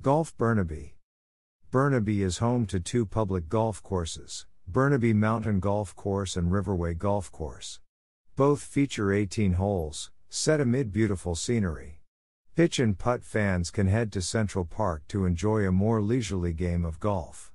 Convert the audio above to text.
Golf Burnaby. Burnaby is home to two public golf courses Burnaby Mountain Golf Course and Riverway Golf Course. Both feature 18 holes, set amid beautiful scenery. Pitch and putt fans can head to Central Park to enjoy a more leisurely game of golf.